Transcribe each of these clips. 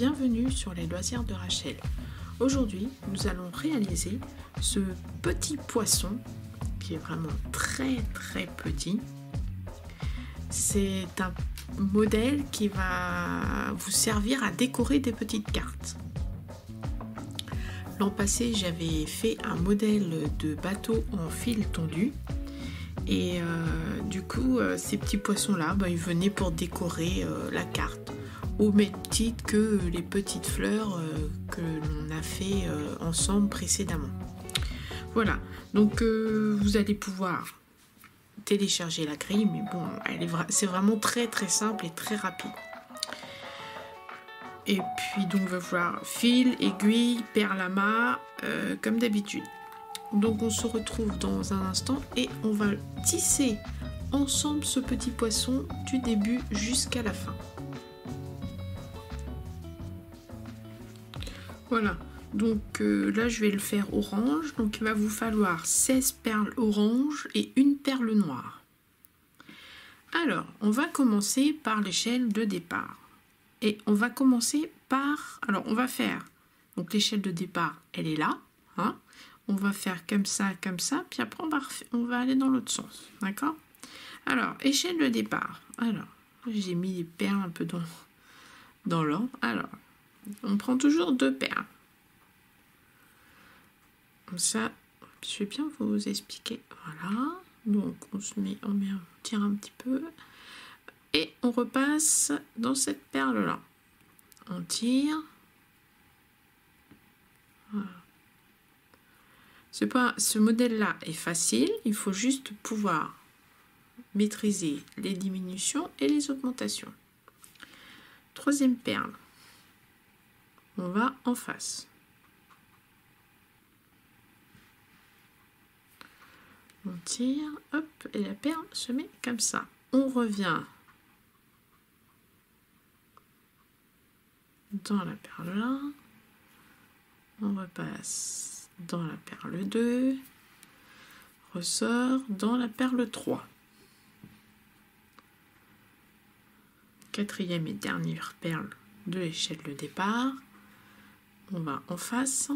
Bienvenue sur les loisirs de Rachel. Aujourd'hui, nous allons réaliser ce petit poisson qui est vraiment très très petit. C'est un modèle qui va vous servir à décorer des petites cartes. L'an passé, j'avais fait un modèle de bateau en fil tendu. Et euh, du coup, euh, ces petits poissons-là, bah, ils venaient pour décorer euh, la carte. Au même titre que les petites fleurs que l'on a fait ensemble précédemment. Voilà, donc vous allez pouvoir télécharger la grille, mais bon, c'est vraiment très très simple et très rapide. Et puis donc on va voir fil, aiguille, euh, comme d'habitude. Donc on se retrouve dans un instant et on va tisser ensemble ce petit poisson du début jusqu'à la fin. Voilà, donc euh, là je vais le faire orange, donc il va vous falloir 16 perles orange et une perle noire. Alors, on va commencer par l'échelle de départ. Et on va commencer par... Alors, on va faire... Donc, l'échelle de départ, elle est là. Hein. on va faire comme ça, comme ça. Puis après, on va, on va aller dans l'autre sens. D'accord Alors, échelle de départ. Alors, j'ai mis les perles un peu dans, dans l'ordre. Alors, on prend toujours deux perles. Comme ça, je vais bien vous expliquer. Voilà. Donc, on se met, on, met, on tire un petit peu. Et on repasse dans cette perle là on tire. Ce, pas, ce modèle là est facile. Il faut juste pouvoir maîtriser les diminutions et les augmentations. Troisième perle on va en face. On tire hop et la perle se met comme ça. On revient dans la perle 1, on repasse dans la perle 2, ressort dans la perle 3. Quatrième et dernière perle de l'échelle de départ, on va en face,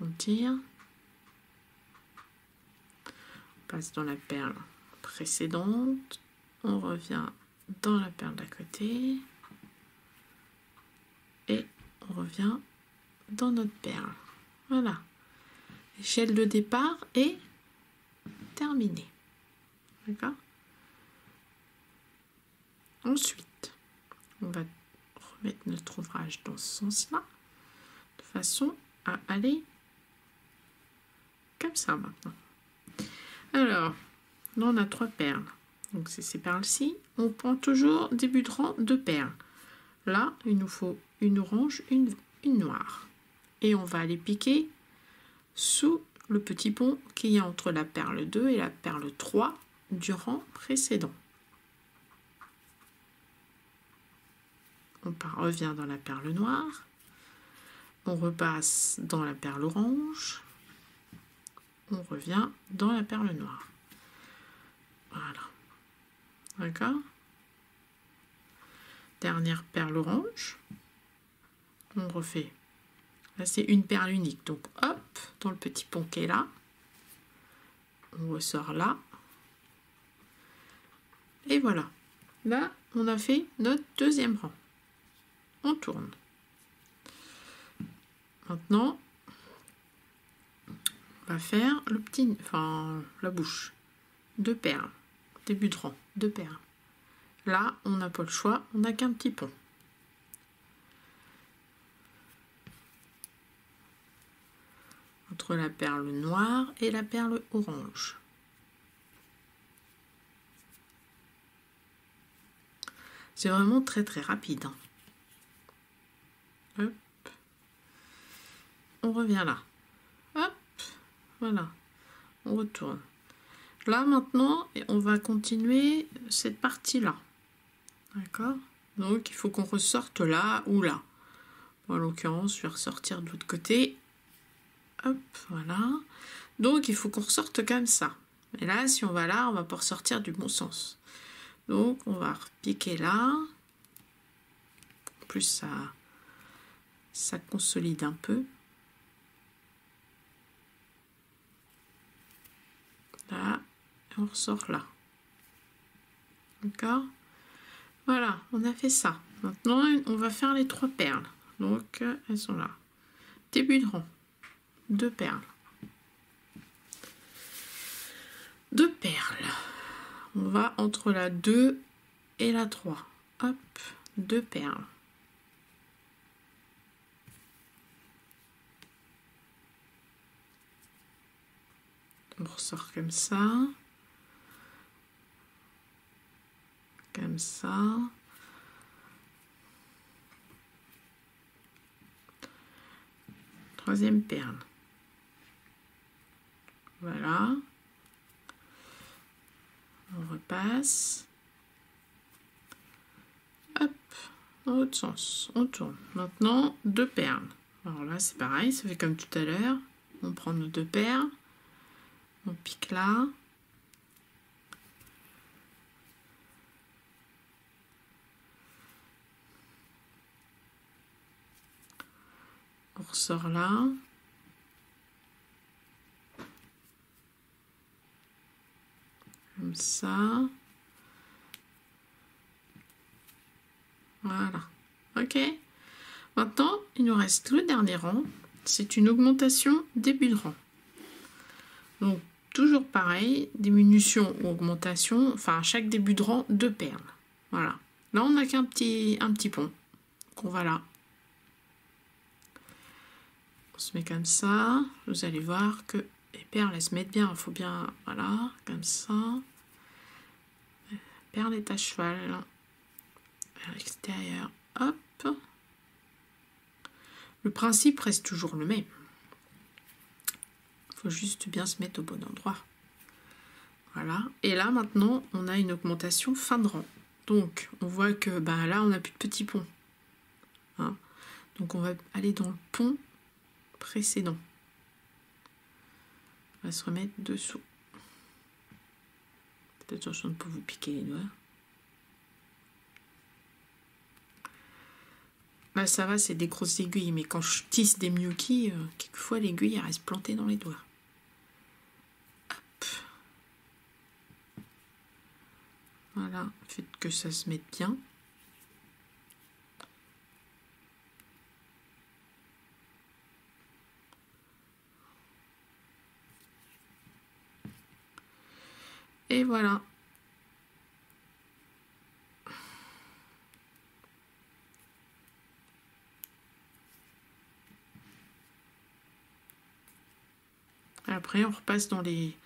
on tire, on passe dans la perle précédente, on revient dans la perle d'à côté et on revient dans notre perle. Voilà. L'échelle de départ est terminée. D'accord? Ensuite, on va remettre notre ouvrage dans ce sens-là, de façon à aller comme ça maintenant. Alors, là on a trois perles. Donc c'est ces perles-ci. On prend toujours début de rang deux perles. Là, il nous faut une orange, une, une noire. Et on va les piquer sous le petit pont qui est entre la perle 2 et la perle 3 du rang précédent. On revient dans la perle noire. On repasse dans la perle orange. On revient dans la perle noire. Voilà. D'accord? Dernière perle orange. On refait. Là, c'est une perle unique. Donc, hop, dans le petit pont qui est là. On ressort là. Et voilà. Là, on a fait notre deuxième rang. On tourne. Maintenant, on va faire le petit, enfin, la bouche. Deux perles début de rang, deux perles. Là, on n'a pas le choix, on n'a qu'un petit pont. Entre la perle noire et la perle orange. C'est vraiment très très rapide. Hein. On revient là. Hop. Voilà. On retourne. Là maintenant, on va continuer cette partie-là. D'accord? Donc il faut qu'on ressorte là ou là. en l'occurrence, je vais ressortir de l'autre côté. Hop, voilà. Donc il faut qu'on ressorte comme ça. Et là, si on va là, on va pas ressortir du bon sens. Donc on va repiquer là. Plus ça, ça consolide un peu. Là, on ressort là. D'accord? Voilà, on a fait ça. Maintenant, on va faire les trois perles. Donc, elles sont là. Début de rang. Deux perles. Deux perles. On va entre la 2 et la 3. Hop, deux perles. On ressort comme ça. Comme ça. Troisième perle. Voilà. On repasse. Hop, dans l'autre sens. On tourne. Maintenant, deux perles. Alors là, c'est pareil, ça fait comme tout à l'heure. On prend nos deux perles. On pique là. On ressort là. Comme ça. Voilà. Ok. Maintenant, il nous reste le dernier rang. C'est une augmentation début de rang. Donc, toujours pareil, diminution ou augmentation, enfin, à chaque début de rang, deux perles. Voilà. Là, on n'a qu'un petit, un petit pont. qu'on va là. On se met comme ça. Vous allez voir que les perles, elles se mettent bien. Il faut bien, voilà, comme ça. Perle est à cheval. À l'extérieur. Hop. Le principe reste toujours le même faut juste bien se mettre au bon endroit. Voilà. Et là, maintenant, on a une augmentation fin de rang. Donc, on voit que ben, là, on n'a plus de petit pont. Hein. Donc, on va aller dans le pont précédent. On va se remettre dessous. Faites attention de ne pas vous piquer les doigts. Là, ça va, c'est des grosses aiguilles. Mais quand je tisse des Miyuki, euh, quelquefois, l'aiguille, reste plantée dans les doigts. Faites que ça se mette bien. Et voilà. Après, on repasse dans les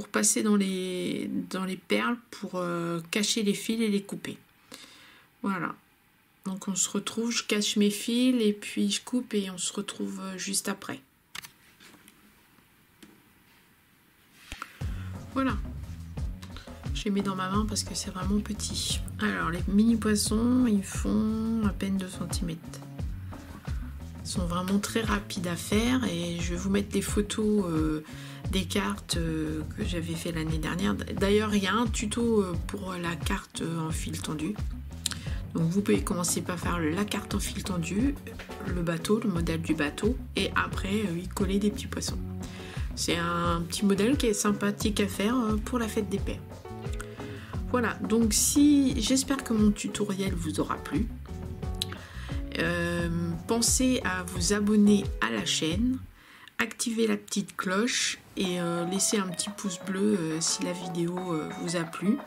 repassez dans les, dans les perles pour euh, cacher les fils et les couper. Voilà. Donc on se retrouve, je cache mes fils et puis je coupe et on se retrouve euh, juste après. Voilà. J'ai mis dans ma main parce que c'est vraiment petit. Alors les mini poissons, ils font à peine 2 cm. Sont vraiment très rapides à faire et je vais vous mettre des photos euh, des cartes euh, que j'avais fait l'année dernière. D'ailleurs, il y a un tuto euh, pour la carte en fil tendu. Donc vous pouvez commencer par faire la carte en fil tendu, le bateau, le modèle du bateau, et après y coller des petits poissons. C'est un petit modèle qui est sympathique à faire pour la fête des pères. Voilà, donc si j'espère que mon tutoriel vous aura plu. Euh, pensez à vous abonner à la chaîne, activer la petite cloche et euh, laisser un petit pouce bleu euh, si la vidéo vous a plu.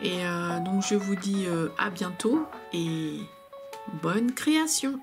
Et donc je vous dis à bientôt et bonne création